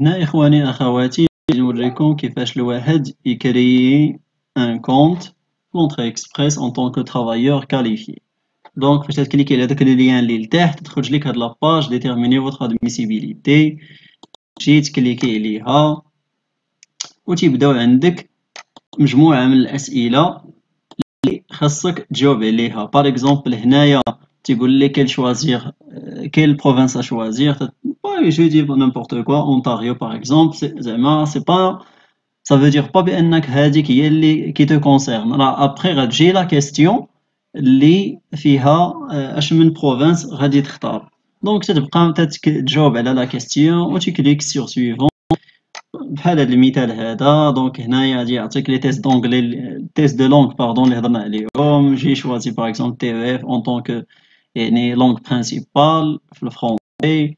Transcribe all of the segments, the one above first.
هنا إخواني أخواتي نوريكم كيفاش الواحد يكريي un compte l'entrée express en tant que travailleur qualifié donc فاش تكليكي على داك lien اللي لتحت تخرج لك هاد la page déterminer votre admissibilité تجي تكليكي عليها و تيبداو عندك مجموعة من الأسئلة اللي خاصك تجاوب عليها. par exemple هنايا تيقول لك quel choisir كيل بروفانس اشوازيغ جو دي نيمبورت كوا اونتاريو باغ اكزومبل زعما سي با سا فو دير با بانك هذيك هي اللي كي تو كونسيرن راه ابخي غتجي لا كيستيون اللي فيها اش من بروفانس غادي تختار دونك تتبقى تجاوب على لا كيستيون و تكليك سور سويفون بحال هذا المثال هذا دونك هنايا غادي يعطيك لي تيست دونغلي تيست دو لونغ باردون اللي هضرنا عليهم جي شوازي باغ اكزومبل تي اف اون طونك يعني لونغ برينسيبال في الفرونسي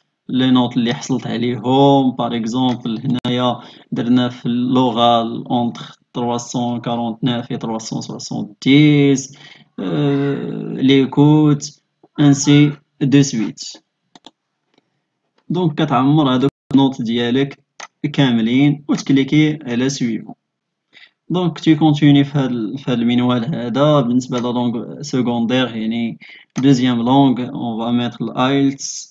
les notes اللي حصلت عليهم par exemple هنايا درنا في ال oral entre 349 et 370 euh, l'écoute ainsi de suite. donc كتعمر هادوك ال notes ديالك كاملين وتكليكي على suivant donc tu continues في هاد في المنوال هذا بالنسبة la langue secondaire يعني دوزيام لونغ اون فا ميتر الايلتس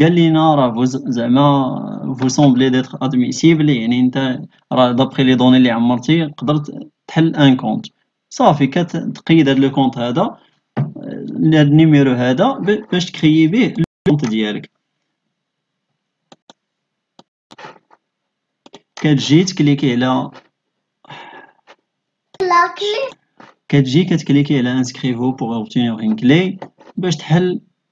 قال لينا راه زعما vous semblez d'être admissible يعني انت راه d'après les données اللي عمرتي قدرت تحل un compte صافي كتقيد هاد le compte هذا هاد ال numéro هذا باش تكريي به ال compte ديالك كتجي تكليكي على كتجي كتكليكي على inscrivez-vous pour obtenir une clé باش تحل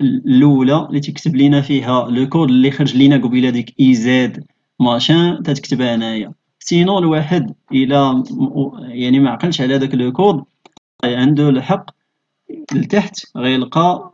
الأولى اللي تكتب لينا فيها le code اللي خرج لينا قبيلة ديك اي زد ماشان تتكتبها هنايا sinon الواحد إلى يعني ما عقلش على داك le code عنده الحق لتحت غيلقى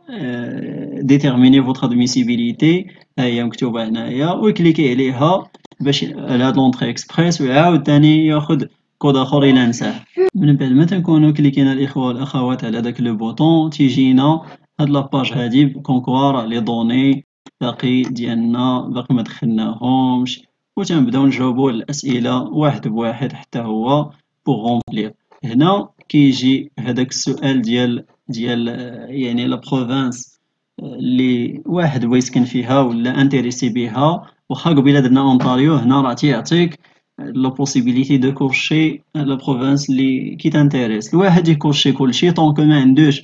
déterminer votre admissibilité ها هي مكتوبه هنايا ويكليكي عليها باش على هاد l'Entrée express ويعاود تاني ياخد كود آخر إلى نساه. من بعد ما تنكونو كليكينا الإخوة والأخوات على داك le bouton تيجينا هاد la page هادي كونكوا راه les données باقي ديالنا باقي ما دخلناهمش و تنبداو نجاوبو الأسئلة واحد بواحد حتى هو pour remplir هنا كيجي هذاك السؤال ديال ديال يعني la province اللي واحد بغا يسكن فيها ولا intéressé بها. واخا قبيلة درنا اونتاريو هنا راه تيعطيك la possibilité de cocher la province اللي qui t'intéresse الواحد يكورشي كلشي donc ما عندوش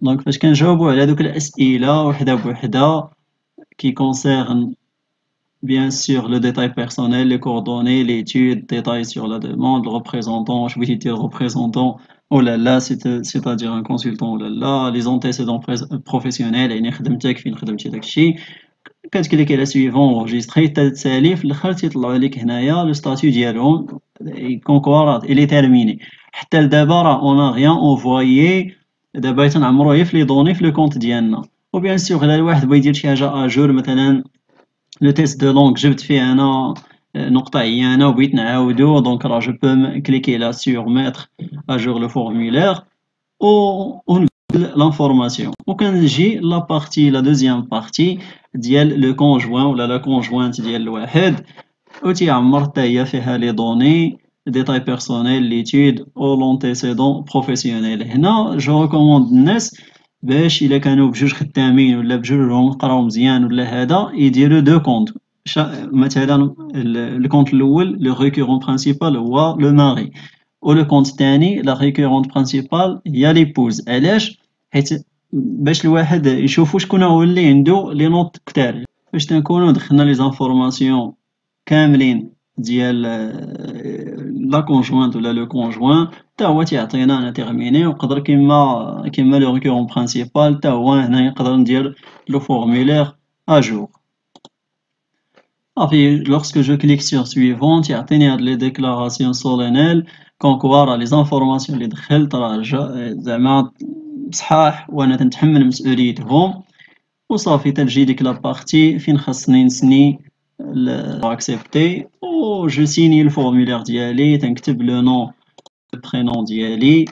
دونك فاش كنجاوبو على دوك الاسئله وحده بوحده كي كونسيرن bien sûr le détail personnel, les coordonnées, l'étude, détail sur la demande, le représentant, je vous dis le représentant, oh là là, c'est-à-dire un consultant, oh là là, les antécédents professionnels, يعني خدمتك فين خدمتي داكشي كتكليكي على سويفون انجستري تسالي في الاخر تيطلعوا لك هنايا لو ستاتيو ديالهم كونكوارات الي تيرميني حتى لدابا راه اون غيان اونفوايي دابا غير في les données في le compte ديالنا. و bien sûr الا الواحد بغا يدير شي حاجة à jour مثلا le test de langue جبت فيه أنا نقطة عيانة وبغيت نعاودو donc راه je peux cliquer là sur mettre à jour le formulaire و l'information وكنجي la partie la deuxième partie ديال le conjoint ولا la conjointe ديال الواحد. و تيعمر حتى هي فيها les données. détails personnels l'étude ou l'antécédent professionnel هنا je recommande الناس باش إلا كانوا بجوج خدامين ولا بجوجهم قراو مزيان ولا هذا يديروا deux comptes. مثلا ال compte الأول le requérant principal هو le mari و le compte الثاني la requérante principale هي l'épouse علاش؟ حيت باش الواحد يشوفو شكون هو اللي عنده les notes كتار. باش تنكونو دخلنا لي زانفورماسيون كاملين. ديال لا كونجوانت ولا لو كونجوان حتى هو تيعطينا انا تيرميني ونقدر كيما كيما لو ريكورون برينسيبال حتى هو هنا نقدر ندير لو فورمولير اجور صافي لوغسك جو كليك سور سويفون تيعطيني هاد لي ديكلاراسيون سولينيل كونكوا راه لي زانفورماسيون اللي دخلت راه زعما بصحاح وانا تنتحمل مسؤوليتهم وصافي تنجي ديك لابارتي فين خاصني نسني اكسبتي و جو سيني الفورمولير ديالي تنكتب لو نون البرينون ديالي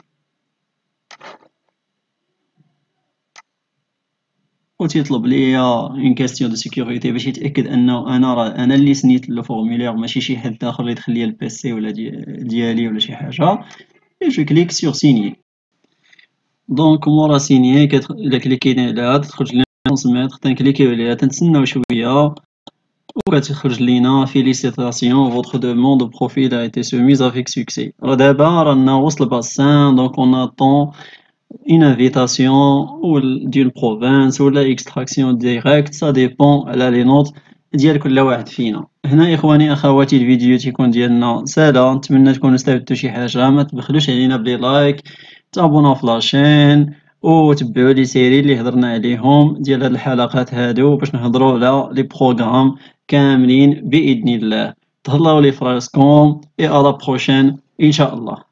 و تيطلب ليا اون كاستيون دو سيكوريتي باش يتاكد انه انا راه انا اللي سنيت لو فورمولير ماشي شي حد اخر اللي دخل ليا البيسي ولا ديالي ولا شي حاجه اي جو كليك سور سينيي دونك مورا سينيي الا كليكينا عليها تخرج لنا ترانسميتر تنكليكيو عليها تنتسناو شويه وكتخرج لينا félicitations votre demande de profil a été soumise avec succès راه دابا رانا وسط ال bassin donc on attend ou d'une province ou la extraction directe. Ça dépend على les notes ديال كل واحد فينا هنا اخواني اخواتي الفيديو تيكون ديالنا سهله نتمنى تكونوا استفدتوا شي حاجة ما تبخلوش علينا ب les likes تابونا في la chaîne وتبعوا les séries اللي هضرنا عليهم ديال هاد الحلقات هادو باش نهضروا على les programmes كاملين بإذن الله. تهلاو لي فراسكم et à la prochaine إن شاء الله.